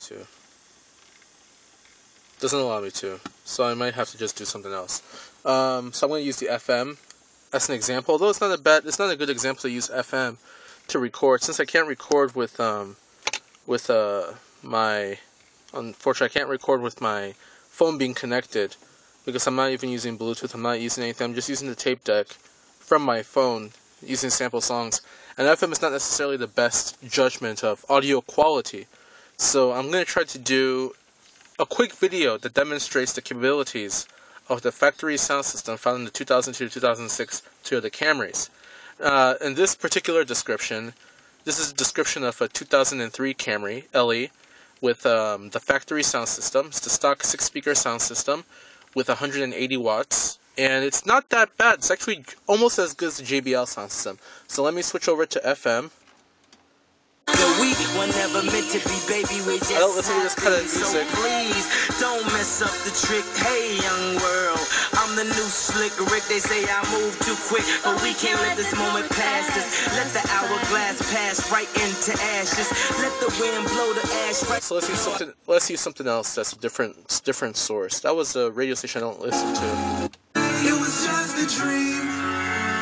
to. Doesn't allow me to. So I might have to just do something else. Um, so I'm going to use the FM as an example. Although it's not a bad, it's not a good example to use FM to record since I can't record with um, with uh, my unfortunately I can't record with my phone being connected because I'm not even using Bluetooth. I'm not using anything. I'm just using the tape deck from my phone using sample songs. And FM is not necessarily the best judgment of audio quality. So I'm going to try to do a quick video that demonstrates the capabilities of the factory sound system found in the 2002-2006 Toyota Camrys. Uh, in this particular description, this is a description of a 2003 Camry LE with um, the factory sound system. It's the stock six-speaker sound system with 180 watts, and it's not that bad. It's actually almost as good as the JBL sound system. So let me switch over to FM. We were never meant to be, baby. We just I don't listen to this kind of music. So please don't mess up the trick. Hey, young world, I'm the new slick Rick. They say I move too quick, but we can't let this moment pass us. Let the hourglass pass right into ashes. Let the wind blow the ash. Right so let's use something. Let's use something else that's a different, different source. That was a radio station I don't listen to. It was just a dream.